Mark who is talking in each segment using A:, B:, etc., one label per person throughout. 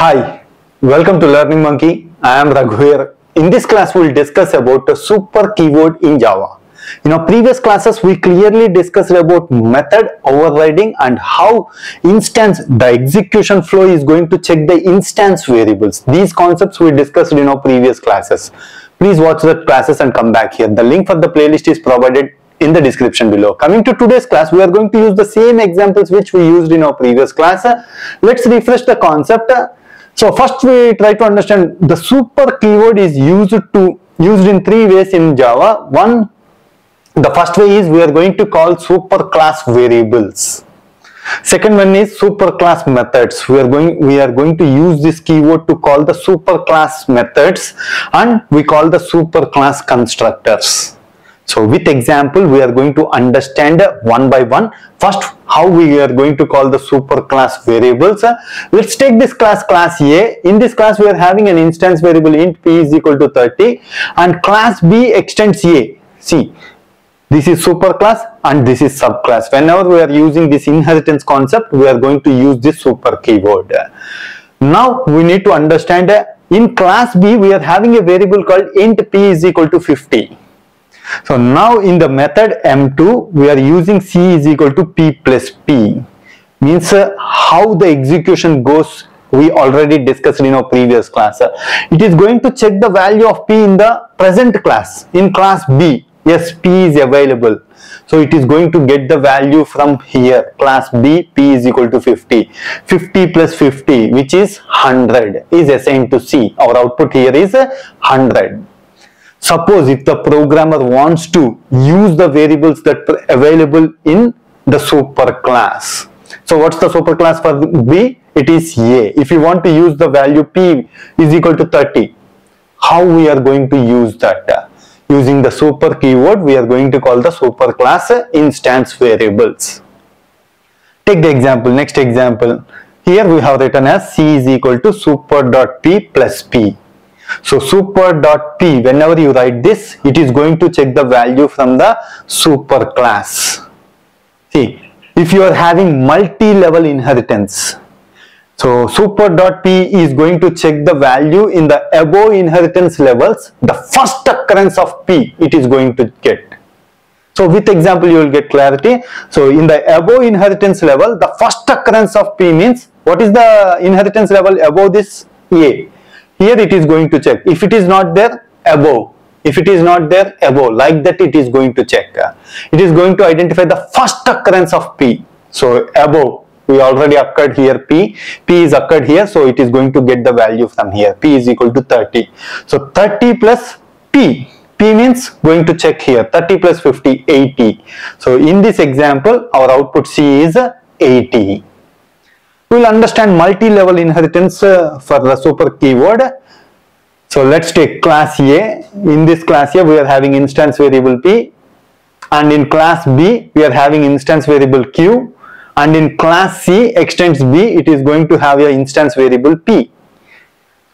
A: Hi, welcome to Learning Monkey. I am Raghu here. In this class, we will discuss about a super keyword in Java. In our previous classes, we clearly discussed about method overriding and how instance, the execution flow is going to check the instance variables. These concepts we discussed in our previous classes. Please watch the classes and come back here. The link for the playlist is provided in the description below. Coming to today's class, we are going to use the same examples which we used in our previous class. Let's refresh the concept. So first we try to understand the super keyword is used to used in three ways in Java. One, the first way is we are going to call super class variables. Second one is super class methods. We are going we are going to use this keyword to call the super class methods and we call the super class constructors. So with example, we are going to understand one by one. First, how we are going to call the super class variables. Uh, let's take this class, class A. In this class, we are having an instance variable int p is equal to 30 and class B extends A. See, this is super class and this is subclass. Whenever we are using this inheritance concept, we are going to use this super keyword. Now, we need to understand uh, in class B, we are having a variable called int p is equal to 50 so now in the method M2, we are using C is equal to P plus P. Means uh, how the execution goes we already discussed in our previous class. It is going to check the value of P in the present class. In class B, yes, P is available. So it is going to get the value from here. Class B, P is equal to 50. 50 plus 50, which is 100, is assigned to C. Our output here is 100. Suppose if the programmer wants to use the variables that are available in the super class. So what's the super class for B? It is A. If you want to use the value P is equal to 30, how we are going to use that? Using the super keyword, we are going to call the super class instance variables. Take the example, next example. Here we have written as C is equal to super dot P plus P. So super dot p, whenever you write this, it is going to check the value from the super class. See, if you are having multi-level inheritance, so super dot p is going to check the value in the above inheritance levels, the first occurrence of p it is going to get. So with example you will get clarity. So in the above inheritance level, the first occurrence of p means what is the inheritance level above this a? Here it is going to check. If it is not there above. If it is not there above. Like that it is going to check. It is going to identify the first occurrence of p. So above. We already occurred here p. P is occurred here so it is going to get the value from here. P is equal to 30 so 30 plus p. P means going to check here. 30 plus 50 80 so in this example our output c is 80 we will understand multi-level inheritance uh, for the super keyword. So let's take class A. In this class A, we are having instance variable P. And in class B, we are having instance variable Q. And in class C extends B, it is going to have your instance variable P.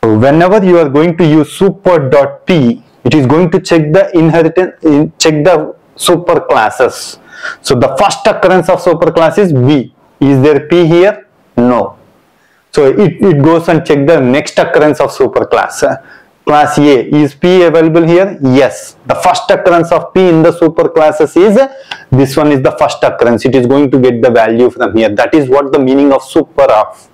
A: So whenever you are going to use super.p, it is going to check the inheritance, check the super classes. So the first occurrence of super class is B. Is there P here? No. So it, it goes and check the next occurrence of superclass. Class A, is P available here? Yes. The first occurrence of P in the superclasses is, this one is the first occurrence. It is going to get the value from here. That is what the meaning of super of.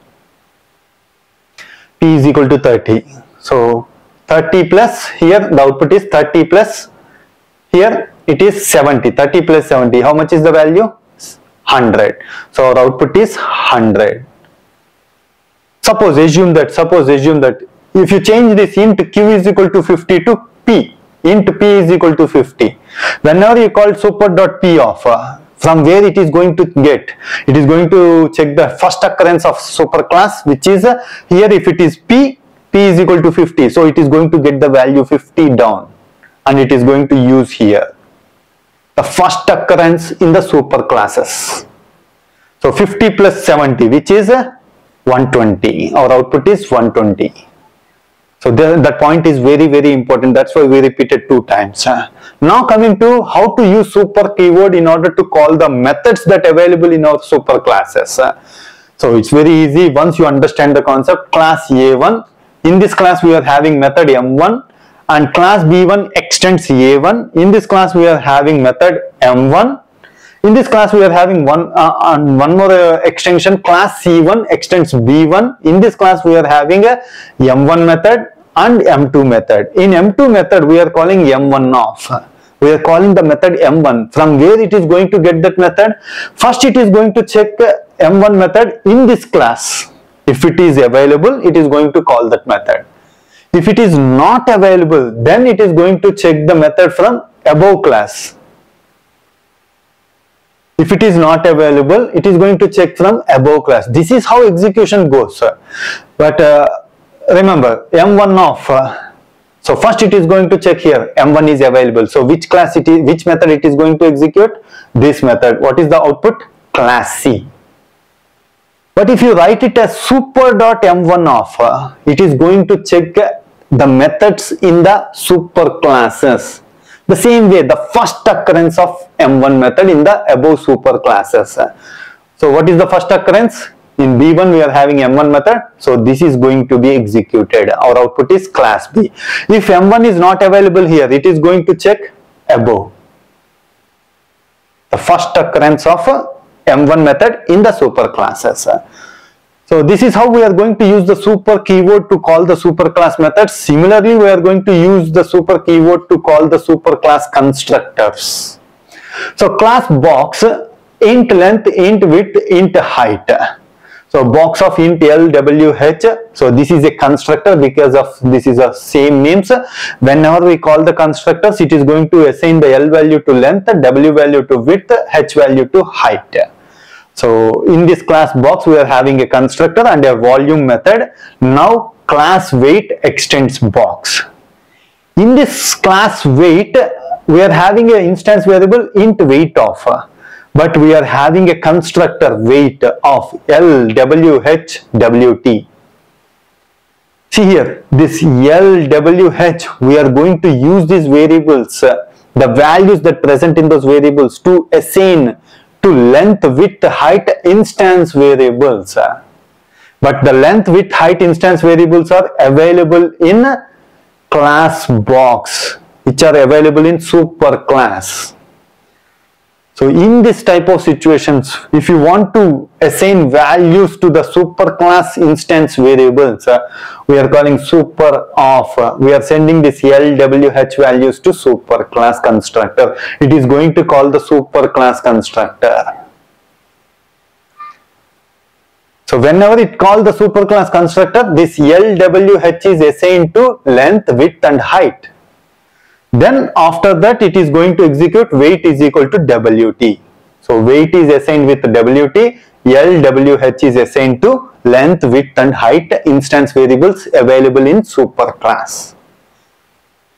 A: P is equal to 30. So 30 plus, here the output is 30 plus, here it is 70. 30 plus 70. How much is the value? 100. So our output is 100 suppose assume that suppose assume that if you change this int q is equal to 50 to p int p is equal to 50 whenever you call super.p off uh, from where it is going to get. It is going to check the first occurrence of super class which is uh, here if it is p p is equal to 50 so it is going to get the value 50 down and it is going to use here the first occurrence in the super classes so 50 plus 70 which is uh, 120 our output is 120 so that point is very very important that's why we repeated two times now coming to how to use super keyword in order to call the methods that available in our super classes So it's very easy once you understand the concept class A1. In this class we are having method M1 and class B1 extends A1. In this class we are having method M1. In this class we are having one uh, one more uh, extension class C1 extends B1. In this class we are having a M1 method and M2 method. In M2 method we are calling M1 of we are calling the method m1 from where it is going to get that method? First it is going to check m1 method in this class. If it is available it is going to call that method. If it is not available then it is going to check the method from above class if it is not available it is going to check from above class this is how execution goes but uh, remember m1 of uh, so first it is going to check here m1 is available. So which class it is, which method it is going to execute? This method. What is the output? Class C. But if you write it as super dot m1 of, it is going to check the methods in the super classes. The same way the first occurrence of m1 method in the above super classes. So what is the first occurrence? in B1 we are having M1 method. So this is going to be executed. Our output is class B. If M1 is not available here it is going to check above. The first occurrence of M1 method in the super classes so this is how we are going to use the super keyword to call the superclass method. Similarly, we are going to use the super keyword to call the superclass constructors. So class box int length, int width, int height. So box of int LWH. So this is a constructor because of this is a same names. Whenever we call the constructors, it is going to assign the L value to length, W value to width, H value to height. So in this class box, we are having a constructor and a volume method. Now class weight extends box. In this class weight, we are having an instance variable int weight of but we are having a constructor weight of L, W, H, W, T. See here, this L, W, H, we are going to use these variables, the values that present in those variables to assign to length, width, height instance variables. But the length, width, height instance variables are available in class box, which are available in super class. So in this type of situations, if you want to assign values to the superclass instance variables, uh, we are calling super of, uh, we are sending this LWH values to superclass constructor. It is going to call the superclass constructor. So whenever it calls the superclass constructor, this LWH is assigned to length, width and height. Then after that it is going to execute weight is equal to WT. So weight is assigned with WT, LWH is assigned to length, width and height instance variables available in superclass.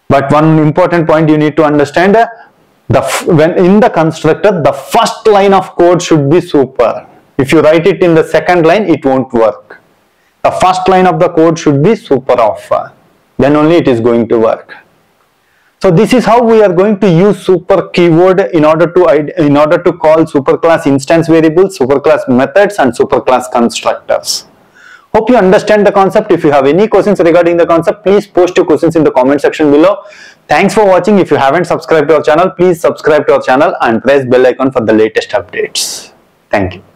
A: But one important point you need to understand the when in the constructor the first line of code should be super. If you write it in the second line it won't work. The first line of the code should be super of then only it is going to work. So this is how we are going to use super keyword in order to in order to call superclass instance variables, superclass methods and superclass constructors. Hope you understand the concept. If you have any questions regarding the concept, please post your questions in the comment section below. Thanks for watching. If you haven't subscribed to our channel, please subscribe to our channel and press bell icon for the latest updates. Thank you.